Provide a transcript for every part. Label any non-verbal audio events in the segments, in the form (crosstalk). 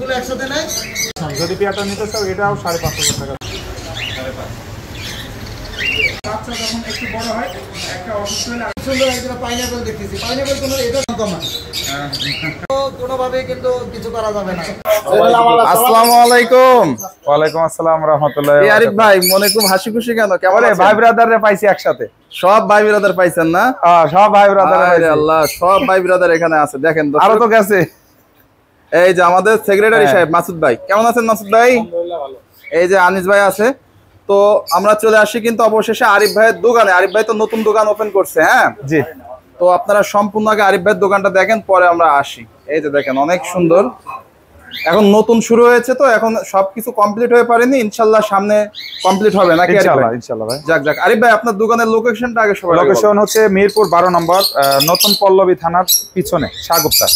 যদি একসাথে নেয়? যদি পেয়ারটা নিতে চাও এটাও সাড়ে পাঁচশো টাকা। বাচ্চা যখন একটু বড় হয় একটা অসুস্থ হলে সুন্দর একজোড়া পাইনাপেল দেখতেছি। পাইনাপেল কোনো এটা কমা তো কোনোভাবেই কিন্তু কিছু করা যাবে না। আসসালামু আলাইকুম। ওয়ালাইকুম আসসালাম রহমতুল্লাহ এই আরিফ ভাই মনে খুব হাসি খুশি কেন? কেমন আরে আছেন? ভাই ব্রাদারে পাইছি একসাথে। সব ভাই ব্রাদার পাইছেন না? হ্যাঁ, সব ভাই ব্রাদার আল্লাহ সব ভাই ব্রাদার এখানে আছে। দেখেন আরও তো গেছে। এই যে আমাদের সেক্রেটারি হ্যাঁ। সাহেব মাসুদ ভাই। কেমন আছেন মাসুদ ভাই? এই যে আনিস ভাই আছে। তো আমরা চলে আসি কিন্তু অবশেষে আরিফ ভাইয়ের দোকানে। আরিফ ভাই তো নতুন দোকান ওপেন করছে হ্যাঁ? জি। তো আপনারা সম্পূর্ণ আগে আরিফ ভাইয়ের দোকানটা দেখেন পরে আমরা আসি। এই যে দেখেন অনেক সুন্দর। এখন নতুন শুরু হয়েছে তো এখন সবকিছু কমপ্লিট হয়ে পারেনি। ইনশাল্লাহ সামনে কমপ্লিট হবে নাকি আরিফ ইনশাআল্লাহ ভাই? ইনশাআল্লাহ ভাই। যাক যাক। আরিফ ভাই আপনার দোকানের লোকেশনটা আগে সবাই লোকেশন হচ্ছে মিরপুর বারো নম্বর নতুন পল্লবী থানার পিছনে সাগুপ্তা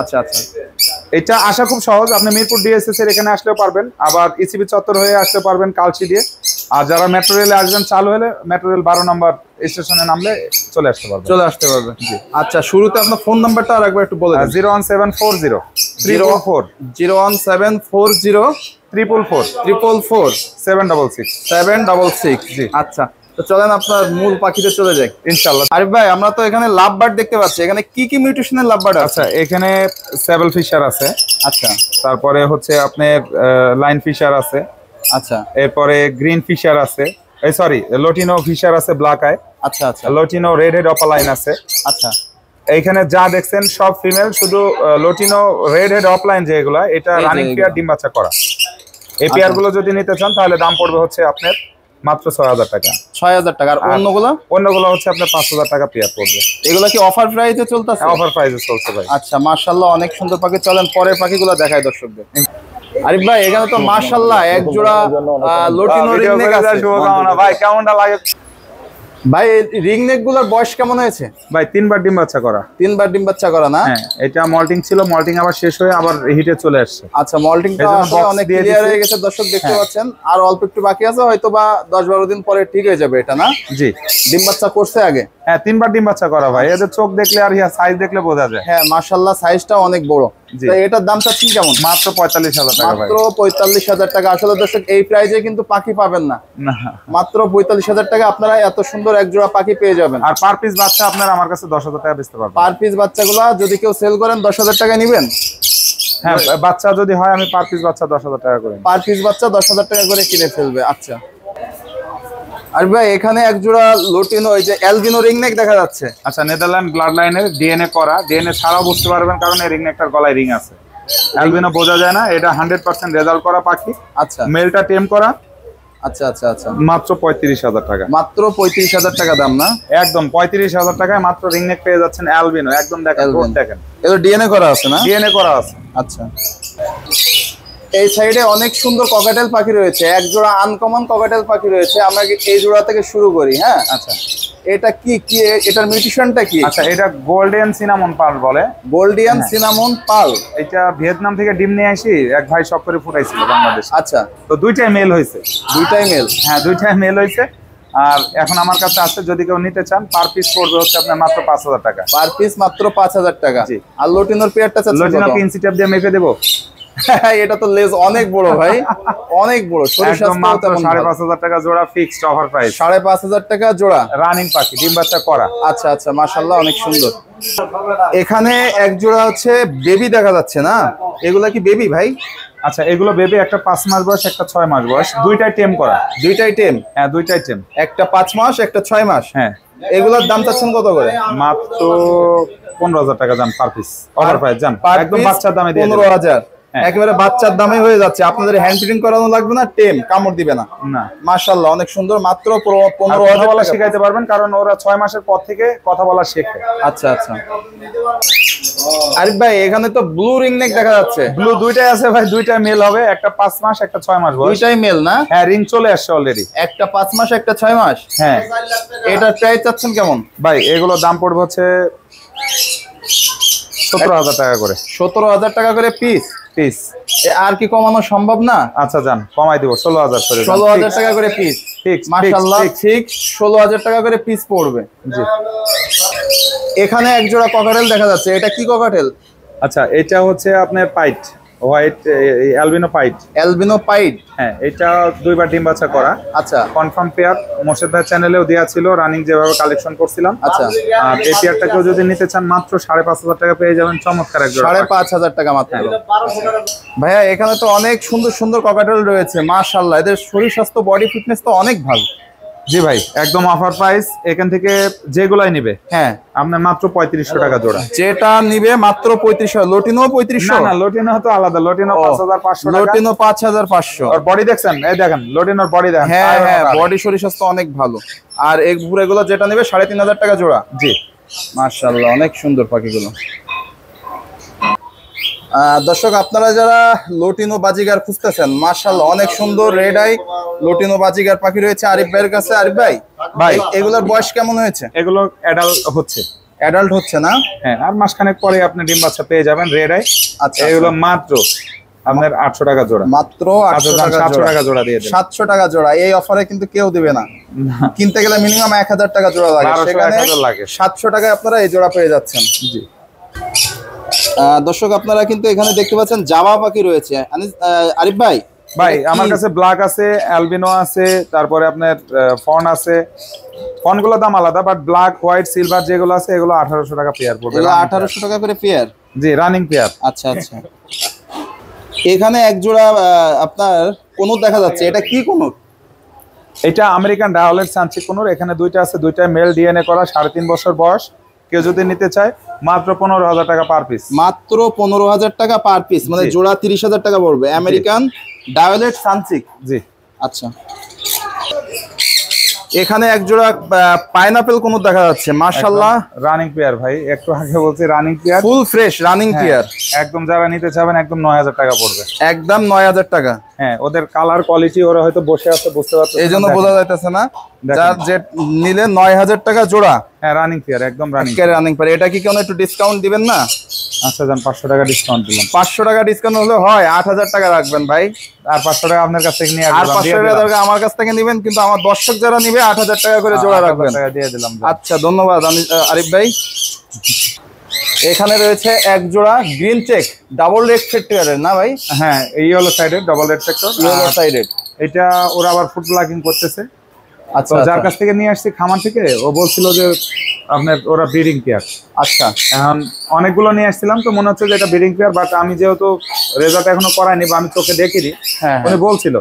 আচ্ছা আচ্ছা। এটা আসা খুব সহজ। আপনি মিরপুর ডিএসএস এর এখানে আসলেও পারবেন। আবার ইসিবি চত্বর হয়ে আসতে পারবেন কালচি দিয়ে। আর যারা মেট্রো রেলে আসবেন চালু হলে মেট্রো রেল বারো নম্বর স্টেশনে নামলে চলে আসতে পারবেন। চলে আসতে পারবে আচ্ছা শুরুতে আপনার ফোন নাম্বারটা আর একবার একটু বলে zero one seven four zero zero four zero one seven four zero triple four triple four seven double six seven double six জি। আচ্ছা। তো চলেন আপনার মূল পাখিতে চলে যাই ইনশাল্লাহ আরিফ ভাই আমরা তো এখানে লাভ বার্ড দেখতে পাচ্ছি। এখানে কি কি মিউটেশনের লাভ বার্ড আছে? আচ্ছা এখানে সেভেল ফিশার আছে। আচ্ছা। তারপরে হচ্ছে আপনার লাইন ফিশার আছে। আচ্ছা। এরপরে গ্রিন ফিশার আছে। এই সরি লটিনো ফিশার আছে ব্ল্যাক আই। আচ্ছা আচ্ছা। লটিনো রেড হেড অপালাইন আছে। আচ্ছা। এইখানে যা দেখছেন সব ফিমেল শুধু লটিনো রেড হেড অফলাইন যেগুলা এটা রানিং পেয়ার ডিম বাচ্চা করা। এই পেয়ারগুলো যদি নিতে চান তাহলে দাম পড়বে হচ্ছে আপনার মাত্র ছয় হাজার টাকা। ছয় হাজার টাকা। আর অন্যগুলো? অন্যগুলো হচ্ছে আপনার পাঁচ হাজার টাকা পেয়ার পড়বে। এগুলো কি অফার প্রাইসে চলতেছে? অফার প্রাইসে চলছে ভাই। আচ্ছা মার্শাল্লাহ অনেক সুন্দর পাখি। চলেন পরের পাখিগুলো দেখায় দর্শকদের। আরিফ ভাই এখানে তো মার্শাল্লাহ এক জোড়া লটিনো ভাই কেমনটা লাগে? ভাই রিংনেকগুলোর বয়স কেমন হয়েছে? ভাই তিনবার ডিম বাচ্চা করা। তিনবার ডিম বাচ্চা করা না? হ্যাঁ এটা মল্টিং ছিল মল্টিং আবার শেষ হয়ে আবার হিটে চলে আসছে। আচ্ছা মল্টিংটা অনেক ক্লিয়ার হয়ে গেছে দর্শক দেখতে হ্যাঁ। পাচ্ছেন। আর অল্প একটু বাকি আছে হয়তো বা দশ বারো দিন পরে ঠিক হয়ে যাবে এটা না? জি। ডিম বাচ্চা করছে আগে? হ্যাঁ তিনবার ডিম বাচ্চা করা ভাই। এদের চোখ দেখলে আর সাইজ দেখলে বোঝা যায়। হ্যাঁ মাশাল্লাহ সাইজটা অনেক বড়। এটার দাম চাচ্ছেন কেমন? মাত্র পঁয়তাল্লিশ হাজার টাকা মাত্র পঁয়তাল্লিশ হাজার টাকা। আসলে দর্শক এই প্রাইজে কিন্তু পাখি পাবেন না। না। মাত্র পঁয়তাল্লিশ হাজার টাকা আপনারা এত সুন্দর এক জোড়া পাখি পেয়ে যাবেন। আর পার পিস বাচ্চা আপনার আমার কাছে দশ হাজার টাকা বেচতে পারবেন। পার পিস বাচ্চাগুলা যদি কেউ সেল করেন দশ হাজার টাকা নিবেন? হ্যাঁ বাচ্চা যদি হয় আমি পার পিস বাচ্চা দশ হাজার টাকা করে পার পিস বাচ্চা দশ হাজার টাকা করে কিনে ফেলবে। আচ্ছা। আর ভাই এখানে এক জোড়া লোটিনো ওই যে অ্যালবিনো রিংনেক দেখা যাচ্ছে। আচ্ছা নেদারল্যান্ড ব্লাড লাইনের ডিএনএ করা। ডিএনএ ছাড়াও বুঝতে পারবেন কারণ এই রিং একটার গলায় রিং আছে। অ্যালবিনো বোঝা যায় না এটা হান্ড্রেড পার্সেন্ট রেজাল্ট করা পাখি। আচ্ছা। মেলটা টেম করা। আচ্ছা আচ্ছা আচ্ছা। মাত্র পঁয়ত্রিশ হাজার টাকা। মাত্র পঁয়ত্রিশ হাজার টাকা দাম না? একদম পঁয়ত্রিশ হাজার টাকায় মাত্র রিং নেক পেয়ে যাচ্ছেন অ্যালবিনো। একদম দেখেন। দেখেন। এগুলো ডিএনএ করা আছে না? ডিএনএ করা আছে। আচ্ছা। এই সাইডে অনেক সুন্দর ককাটেল পাখি রয়েছে। এক জোড়া আনকমন ককাটেল পাখি রয়েছে। আমরা এই জোড়া থেকে শুরু করি হ্যাঁ? আচ্ছা। এটা কি কি এটার মিউটিশনটা কি? আচ্ছা এটা গোল্ডেন সিনামন পাল বলে। গোল্ডিয়ান। সিনামন পাল এটা ভিয়েতনাম থেকে ডিম নিয়ে আসি এক ভাই সব করে ফুটাইছিল বাংলাদেশ। আচ্ছা। তো দুইটাই মেল হয়েছে দুইটাই মেল হ্যাঁ দুইটাই মেল হয়েছে আর এখন আমার কাছে আছে যদি কেউ নিতে চান পার পিস পড়বে হচ্ছে আপনার মাত্র পাঁচ হাজার টাকা। পার পিস মাত্র পাঁচ হাজার টাকা। আর লোটিনোর পেয়ারটা লজিনা কত? টেপ দিয়ে মেপে দেবো। (laughs) এটা তো লেজ অনেক বড় ভাই। অনেক বড়। সাড়ে পাঁচ হাজার টাকা জোড়া ফিক্সড অফার প্রাইস সাড়ে পাঁচ হাজার টাকা জোড়া। রানিং পাখি ডিম বাচ্চা করা। আচ্ছা আচ্ছা মাশাল্লাহ অনেক সুন্দর। এখানে এক জোড়া হচ্ছে বেবি দেখা যাচ্ছে না? এগুলা কি বেবি ভাই? আচ্ছা এগুলো বেবি একটা পাঁচ মাস বয়স একটা ছয় মাস বয়স। দুইটাই টেম করা। দুইটাই টেম হ্যাঁ দুইটাই টেম একটা পাঁচ মাস একটা ছয় মাস? হ্যাঁ। এগুলোর দাম চাচ্ছেন কত করে? মাত্র পনেরো হাজার টাকা যান পার পিস অফার প্রাইস যান। একদম বাচ্চার দামে দিয়ে পনেরো। হাজার। একেবারে বাচ্চার দামে হয়ে যাচ্ছে। আপনাদের হ্যান্ড ফিটিং করানো লাগবে না টেম কামড় দিবে না। না। মাশাল্লাহ অনেক সুন্দর মাত্র পনেরো কথা বলা। শেখাইতে পারবেন কারণ ওরা ছয় মাসের পর থেকে কথা বলা শেখে। আচ্ছা আচ্ছা। আরিফ ভাই এখানে তো ব্লু রিং নেক দেখা যাচ্ছে। ব্লু দুইটাই আছে ভাই দুইটাই মেল হবে একটা পাঁচ মাস একটা ছয় মাস দুইটাই মেল না? হ্যাঁ রিং চলে আসছে অলরেডি একটা পাঁচ মাস একটা ছয় মাস? হ্যাঁ। এটার প্রাইস চাচ্ছেন কেমন? ভাই এগুলোর দাম পড়বে হচ্ছে সতেরো হাজার টাকা করে। সতেরো হাজার টাকা করে পিস পিস আর কি কমানো সম্ভব না? আচ্ছা যান কমাই দিব ষোলো হাজার করে ষোলো হাজার টাকা করে পিস মার্শাল্লাহ ঠিক ষোলো হাজার টাকা করে পিস পড়বে। জি। এখানে এক জোড়া ককাটেল দেখা যাচ্ছে। এটা কি ককাটেল আচ্ছা এটা হচ্ছে আপনার pied white albino pied albino pied হ্যাঁ এটা দুইবার ডিম বাচ্চা করা। আচ্ছা। কনফার্ম পেয়ার মোর্শেদ ভাই চ্যানেলেও দেওয়া ছিল রানিং যেভাবে কালেকশন করছিলাম। আচ্ছা। আর এই যদি নিতে চান মাত্র সাড়ে পাঁচ হাজার টাকা পেয়ে যাবেন চমৎকার সাড়ে পাঁচ হাজার টাকা মাত্র। ভাইয়া এখানে তো অনেক সুন্দর সুন্দর ককাটেল রয়েছে মাশাল্লাহ এদের শরীর স্বাস্থ্য বডি ফিটনেস তো অনেক ভালো। জি ভাই একদম অফার প্রাইস এখান থেকে যেগুলাই নিবে হ্যাঁ। আপনার মাত্র পঁয়ত্রিশশো টাকা জোড়া। যেটা নিবে মাত্র পঁয়ত্রিশশো লটিনো পঁয়ত্রিশশো? না লোটিনো তো আলাদা লোটিনো পাঁচ হাজার পাঁচশো লটিনো পাঁচ হাজার পাঁচশো। আর বডি দেখছেন? এই দেখেন লোটিনোর বডি দেখেন হ্যাঁ হ্যাঁ বডি শরীর স্বাস্থ্য অনেক ভালো। আর এই ঘুরেগুলো যেটা নেবে সাড়ে তিন হাজার টাকা জোড়া। জি। মার্শাল্লাহ অনেক সুন্দর পাখিগুলো। দর্শক আপনারা যারা লটিনো বাজিগার খুঁজতেছেন মার্শাল্লাহ অনেক সুন্দর রেড আই লটিনো বাজিগার পাখি রয়েছে আরিফ ভাইয়ের কাছে। আরিফ ভাই ভাই। এগুলোর বয়স কেমন হয়েছে? এগুলো অ্যাডাল্ট হচ্ছে। অ্যাডাল্ট হচ্ছে না? হ্যাঁ আর মাসখানেক পরে আপনি ডিম বাচ্চা পেয়ে যাবেন রেড আই আচ্ছা, এগুলো মাত্র আপনার আটশো টাকা জোড়া। মাত্র আটশো টাকা সাতশো জোড়া। টাকা জোড়া দিয়ে দেবেন সাতশো টাকা জোড়া। এই অফারে কিন্তু কেউ দিবে না। কিনতে গেলে মিনিমাম এক হাজার টাকা জোড়া লাগে। সেখানে 1000 লাগে। সাতশো টাকায় আপনারা এই জোড়া পেয়ে যাচ্ছেন। জি। দর্শক আপনারা কিন্তু এখানে দেখতে পাচ্ছেন জামা পাখি রয়েছে। আরিফ ভাই ভাই আমার কাছে ব্ল্যাক আছে অ্যালবিনো আছে তারপরে আপনার ফন আছে। ফনগুলো দাম আলাদা বাট ব্ল্যাক হোয়াইট সিলভার যেগুলো আছে এগুলো আঠারোশো টাকা পেয়ার পড়বে আঠারোশো টাকা করে পেয়ার জি রানিং পেয়ার আচ্ছা আচ্ছা। এখানে এক জোড়া আপনার কোন দেখা যাচ্ছে। এটা কি কোন এটা আমেরিকান ডায়ালেট সানচিক কোনোর। এখানে দুইটা আছে দুইটা মেল ডিএনএ করা সাড়ে তিন বছর বয়স। কেউ যদি নিতে চায় মাত্র পনেরো হাজার টাকা পার পিস মাত্র পনেরো হাজার টাকা পার পিস মানে জোড়া তিরিশ হাজার টাকা পড়বে। আমেরিকান ডায়োলেট সানসিক জি। আচ্ছা। এখানে এক জোড়া পাইনাপেল কোন দেখা যাচ্ছে। মার্শাল্লাহ রানিং পেয়ার ভাই। একটু আগে বলছি running pair full fresh running pair একদম যারা নিতে চাবেন একদম নয় হাজার টাকা পড়বে। একদম নয় হাজার টাকা। হ্যাঁ ওদের কালার কোয়ালিটি ওরা হয়তো বসে আছে বুঝতে পারছে এই জন্য বোঝা যাইতেছে না। যার যে নিলে নয় হাজার টাকা জোড়া। হ্যাঁ রানিং পেয়ার একদম রানিং রানিং পারে এটা কি কোনো একটু ডিসকাউন্ট দিবেন না? আচ্ছা যান পাঁচশো টাকা ডিসকাউন্ট দিলাম। পাঁচশো টাকা ডিসকাউন্ট হলে হয় আট হাজার টাকা রাখবেন ভাই। আর পাঁচশো টাকা আপনার কাছ থেকে নিয়ে আর পাঁচশো টাকা দরকার আমার কাছ থেকে নিবেন কিন্তু আমার দর্শক যারা নিবে আট হাজার টাকা করে জোড়া রাখবেন। দিয়ে দিলাম আচ্ছা ধন্যবাদ আমি আরিফ ভাই। এখানে রয়েছে এক জোড়া গ্রিন চেক ডাবল রেড ফেক্টরের না ভাই? হ্যাঁ এই হলো সাইডের double red factor yellow sided এটা ওরা আবার ফুড প্লাকিং করতেছে। আচ্ছা যার আচ্ছা, কাছ থেকে নিয়ে আসছি খামার থেকে ও বলছিল যে আপনার ওরা ব্রিডিং পেয়ার আচ্ছা এখন অনেকগুলো নিয়ে আসছিলাম তো মনে হচ্ছে যে এটা ব্রিডিং পেয়ার বাট আমি যেহেতু রেজাল্ট এখনও করাইনি বা আমি চোখে দেখিনি হ্যাঁ উনি বলছিল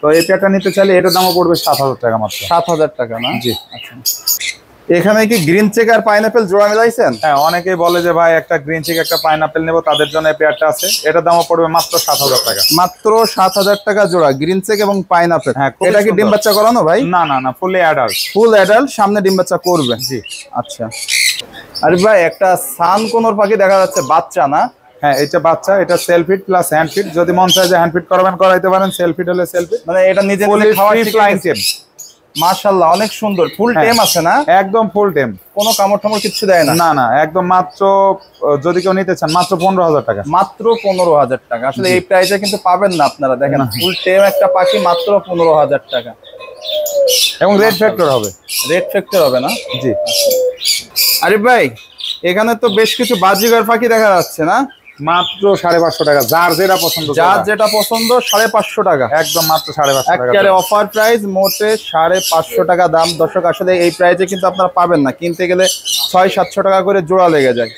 তো এই পেয়ারটা নিতে চাইলে এটার দামও পড়বে সাত হাজার টাকা মাত্র। সাত হাজার টাকা না? জি। আচ্ছা। এখানে কি গ্রিন চেক আর পাইনাপেল জোড়া মিলাইছেন? হ্যাঁ অনেকেই বলে যে ভাই একটা গ্রিন চেক একটা পাইনাপেল নেব তাদের জন্য পেয়ারটা আছে। এটার দামও পড়বে মাত্র সাত হাজার টাকা। মাত্র সাত হাজার টাকা জোড়া গ্রিন চেক এবং পাইনাপেল হ্যাঁ, এটা কি ডিম বাচ্চা করানো ভাই? না না না ফুলি অ্যাডাল্ট ফুল অ্যাডাল্ট সামনে ডিম বাচ্চা করবে। জি। আচ্ছা। আরে ভাই একটা সান কোনোর পাখি দেখা যাচ্ছে বাচ্চা না? হ্যাঁ এটা বাচ্চা এটা সেলফিট প্লাস হ্যান্ড ফিট যদি মন চায় যে হ্যান্ড ফিট করাবেন করাইতে পারেন সেলফিট হলে সেলফিট মানে এটা নিজে খাওয়া ফ্লাইং মাশাআল্লাহ অনেক সুন্দর। ফুল হ্যাঁ। টেম আছে না? একদম ফুল টেম। কোনো কামড় টামড় কিছু দেয় না? না না একদম মাত্র যদি কেউ নিতে চান মাত্র পনেরো হাজার টাকা। মাত্র পনেরো হাজার টাকা। আসলে এই প্রাইসে কিন্তু পাবেন না আপনারা। দেখেন ফুল টেম একটা পাখি মাত্র পনেরো হাজার টাকা। এবং রেড ফ্যাক্টর হবে। রেড ফ্যাক্টর হবে না? জি। আরে ভাই এখানে তো বেশ কিছু বাজিগার পাখি দেখা যাচ্ছে না? মাত্র সাড়ে পাঁচশো টাকা। যার যেটা পছন্দ যার যেটা পছন্দ সাড়ে পাঁচশো টাকা। একদম মাত্র সাড়ে পাঁচশো একেবারে অফার প্রাইস মোটে সাড়ে পাঁচশো টাকা দাম। দর্শক আসলে এই প্রাইসে কিন্তু আপনারা পাবেন না। কিনতে গেলে ছয় সাতশো টাকা করে জোড়া লেগে যায়।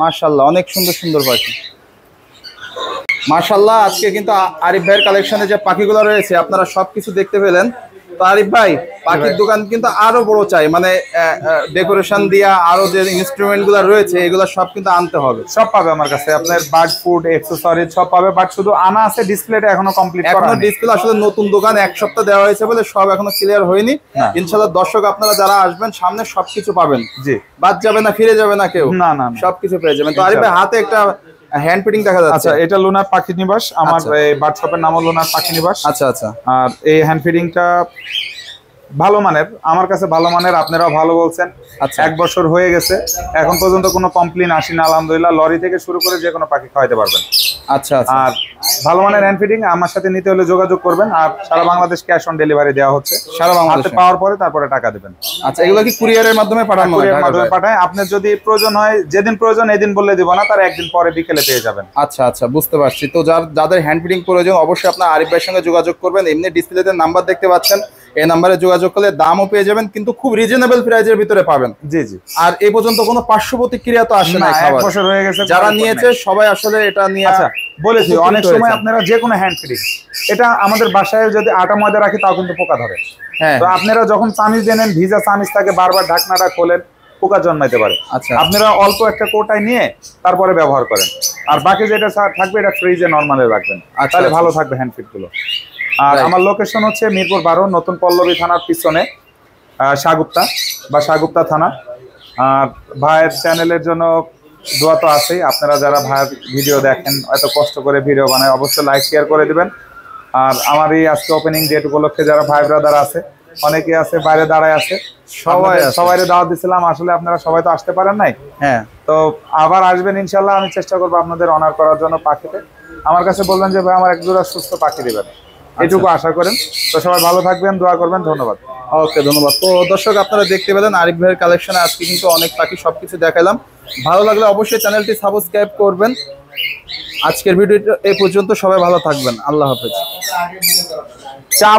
মার্শাল্লাহ অনেক সুন্দর সুন্দর পাখি। মার্শাল্লাহ আজকে কিন্তু আরিফ ভাইয়ের কালেকশনে যে পাখিগুলো রয়েছে আপনারা সবকিছু দেখতে পেলেন। তো আরিফ ভাই পাখির দোকান কিন্তু আরও বড় চাই। মানে ডেকোরেশন দিয়া আরও যে ইনস্ট্রুমেন্টগুলো রয়েছে এগুলো সব কিন্তু আনতে হবে। সব পাবে আমার কাছে। আপনার বার্ড ফুড এক্সেসরিজ সব পাবে বাট শুধু আনা আছে ডিসপ্লেটা এখনও কমপ্লিট করা এখনও ডিসপ্লে আসলে নতুন দোকান এক সপ্তাহ দেওয়া হয়েছে বলে সব এখনও ক্লিয়ার হয়নি। ইনশাল্লাহ দর্শক আপনারা যারা আসবেন সামনে সবকিছু পাবেন। জি। বাদ যাবে না ফিরে যাবে না কেউ। না না না। সবকিছু পেয়ে যাবেন। তো আরিফ ভাই হাতে একটা হ্যান্ড প্রিন্টিং দেখা যাচ্ছে। আচ্ছা এটা লোনার পাখি নিবাস। আমার আচ্ছা। এই বার্ড শপের নামও লুনার পাখি নিবাস। আচ্ছা আচ্ছা। আর এই হ্যান্ড ফিডিংটা ভালো মানের আমার কাছে ভালো মানের আপনারাও ভালো বলছেন। আচ্ছা। এক বছর হয়ে গেছে এখন পর্যন্ত কোনো কমপ্লেন আসি না আলহামদুলিল্লাহ লরি থেকে শুরু করে যে কোনো পাখি খাওয়াইতে পারবেন। আচ্ছা আচ্ছা। আর ভালো মানের হ্যান্ড ফিডিং আমার সাথে নিতে হলে যোগাযোগ করবেন আর সারা বাংলাদেশ ক্যাশ অন ডেলিভারি দেওয়া হচ্ছে। সারা বাংলাদেশে? পাওয়ার পরে তারপরে টাকা দেবেন। আচ্ছা এগুলো কি কুরিয়ারের মাধ্যমে পাঠানো হয়? কুরিয়ার মাধ্যমে পাঠায়। আপনার যদি প্রয়োজন হয় যেদিন প্রয়োজন এদিন বললে দিব না তার একদিন পরে বিকেলে পেয়ে যাবেন। আচ্ছা আচ্ছা বুঝতে পারছি। তো যার যাদের হ্যান্ড ফিডিং প্রয়োজন অবশ্যই আপনার আরিফ ভাইয়ের সঙ্গে যোগাযোগ করবেন। এমনি ডিসপ্লেতে নাম্বার দেখতে পাচ্ছেন। এই নাম্বারে যোগাযোগ করলে দামও পেয়ে যাবেন কিন্তু খুব রিজনেবল প্রাইজের ভিতরে পাবেন। জি জি। আর এই পর্যন্ত কোনো পার্শ্ব প্রতিক্রিয়া তো আসে না হয়ে গেছে যারা নিয়েছে সবাই আসলে এটা নিয়ে আচ্ছা বলেছি অনেক সময় আপনারা যে কোনো হ্যান্ড ফিডিং এটা আমাদের বাসায় যদি আটা ময়দা রাখি তাও কিন্তু পোকা ধরে। হ্যাঁ। তো আপনারা যখন চামিচ দেনেন ভিজা চামিচ থাকে বারবার ঢাকনাটা খোলেন পোকা জন্মাইতে পারে। আচ্ছা। আপনারা অল্প একটা কোটায় নিয়ে তারপরে ব্যবহার করেন। আর বাকি যেটা থাকবে এটা ফ্রিজে নর্মালে রাখবেন। আর তাহলে আচ্ছা। ভালো থাকবে হ্যান্ড ফিটগুলো। আর আমার লোকেশন হচ্ছে মিরপুর বারো নতুন পল্লবী থানার পিছনে শাহগুপ্তা বা শাহগুপ্তা থানা। আর ভাইয়ের চ্যানেলের জন্য দোয়া তো আছেই। আপনারা যারা ভাইয়ের ভিডিও দেখেন এত কষ্ট করে ভিডিও বানায় অবশ্যই লাইক শেয়ার করে দিবেন। আর আমার এই আজকে ওপেনিং ডেট উপলক্ষে যারা ভাই ব্রাদার আছে অনেকে আছে বাইরে দাঁড়ায় আছে সবাই সবাই দাওয়াত দিছিলাম আসলে আপনারা সবাই তো আসতে পারেন নাই। হ্যাঁ। তো আবার আসবেন ইনশাল্লাহ আমি চেষ্টা করব আপনাদের অনার করার জন্য পাখিতে। আমার কাছে বলবেন যে ভাই আমার এক জোড়া সুস্থ পাখি দিবেন। এটুকু আশা করেন। তো সবাই ভালো থাকবেন দোয়া করবেন ধন্যবাদ। ওকে ধন্যবাদ। তো দর্শক আপনারা দেখতে পেলেন আরিফ ভাইয়ের কালেকশনে আজকে কিন্তু অনেক পাখি সবকিছু দেখালাম। ভালো লাগলে অবশ্যই চ্যানেলটি সাবস্ক্রাইব করবেন। আজকের ভিডিওটা এ পর্যন্ত সবাই ভালো থাকবেন। আল্লাহ হাফেজ। চা